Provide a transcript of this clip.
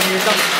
ミュージシャン